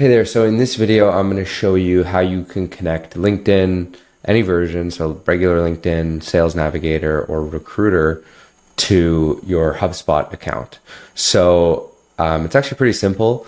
Hey there, so in this video, I'm going to show you how you can connect LinkedIn, any version, so regular LinkedIn, Sales Navigator, or Recruiter to your HubSpot account. So um, it's actually pretty simple.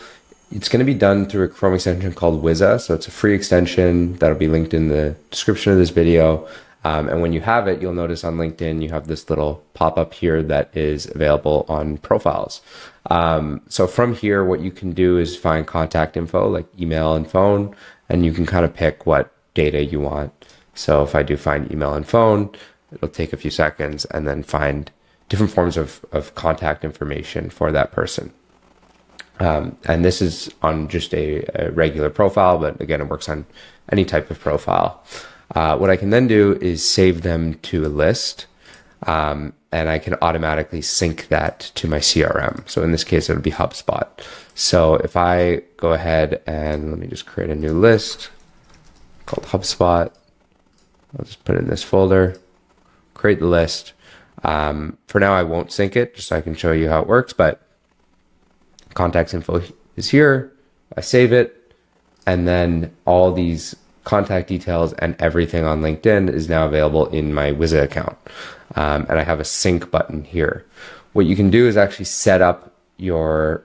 It's going to be done through a Chrome extension called Wiza. So it's a free extension that'll be linked in the description of this video. Um, and when you have it, you'll notice on LinkedIn, you have this little pop up here that is available on profiles. Um, so from here, what you can do is find contact info like email and phone, and you can kind of pick what data you want. So if I do find email and phone, it'll take a few seconds and then find different forms of, of contact information for that person. Um, and this is on just a, a, regular profile, but again, it works on any type of profile. Uh, what I can then do is save them to a list, um, and I can automatically sync that to my CRM. So in this case, it would be HubSpot. So if I go ahead and let me just create a new list called HubSpot, I'll just put it in this folder, create the list. Um, for now, I won't sync it just so I can show you how it works, but contacts info is here. I save it, and then all these contact details and everything on LinkedIn is now available in my Wiza account. Um, and I have a sync button here. What you can do is actually set up your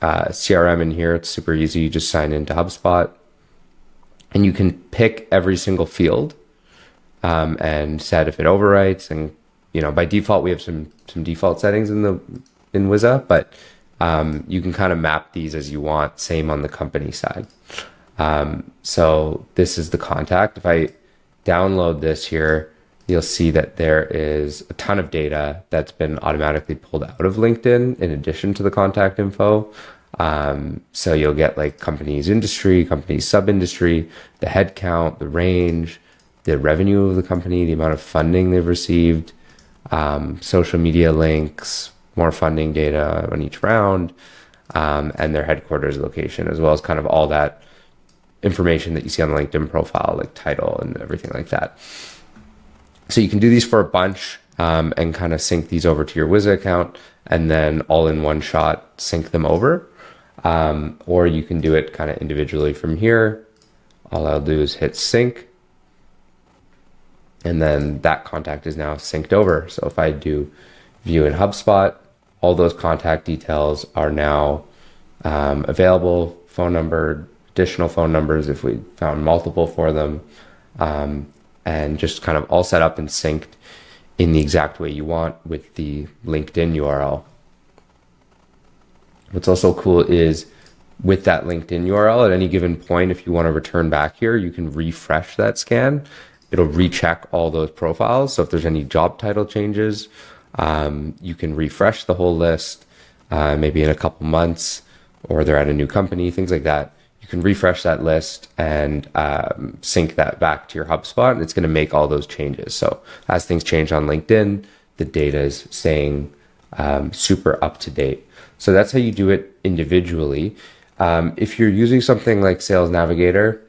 uh, CRM in here. It's super easy. You just sign into HubSpot and you can pick every single field um, and set if it overwrites. And, you know, by default, we have some, some default settings in the, in Wiza, but um, you can kind of map these as you want. Same on the company side. Um, so this is the contact. If I download this here, you'll see that there is a ton of data that's been automatically pulled out of LinkedIn in addition to the contact info. Um, so you'll get like company's industry, company's sub industry, the headcount, the range, the revenue of the company, the amount of funding they've received, um, social media links, more funding data on each round, um, and their headquarters location, as well as kind of all that information that you see on the LinkedIn profile, like title and everything like that. So you can do these for a bunch um, and kind of sync these over to your Wiza account and then all in one shot sync them over. Um, or you can do it kind of individually from here. All I'll do is hit sync. And then that contact is now synced over. So if I do view in HubSpot, all those contact details are now um, available phone number, additional phone numbers if we found multiple for them, um, and just kind of all set up and synced in the exact way you want with the LinkedIn URL. What's also cool is with that LinkedIn URL at any given point, if you want to return back here, you can refresh that scan. It'll recheck all those profiles. So if there's any job title changes, um, you can refresh the whole list, uh, maybe in a couple months, or they're at a new company, things like that can refresh that list and um, sync that back to your HubSpot, and it's going to make all those changes. So as things change on LinkedIn, the data is staying um, super up to date. So that's how you do it individually. Um, if you're using something like Sales Navigator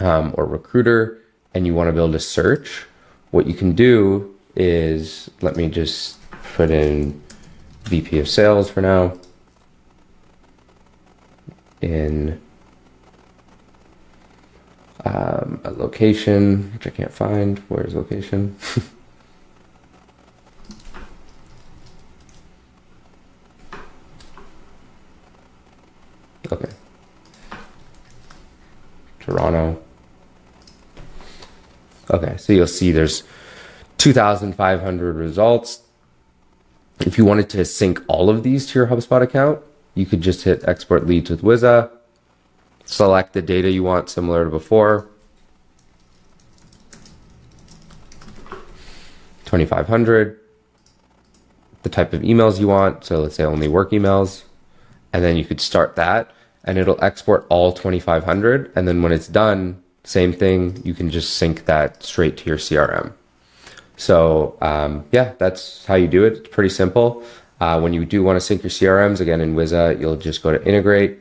um, or Recruiter and you want to build a search, what you can do is let me just put in VP of Sales for now in um, a location, which I can't find. Where's location? okay. Toronto. Okay, so you'll see there's 2,500 results. If you wanted to sync all of these to your HubSpot account, you could just hit export leads with Wiza, select the data you want similar to before, 2500, the type of emails you want, so let's say only work emails, and then you could start that and it'll export all 2500 and then when it's done, same thing, you can just sync that straight to your CRM. So um, yeah, that's how you do it. It's pretty simple. Uh, when you do want to sync your CRMs, again in Wiza, you'll just go to integrate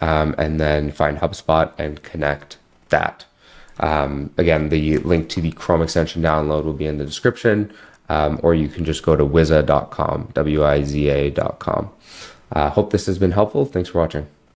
um, and then find HubSpot and connect that. Um, again, the link to the Chrome extension download will be in the description, um, or you can just go to wiza.com, W I Z A.com. Uh, hope this has been helpful. Thanks for watching.